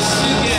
you.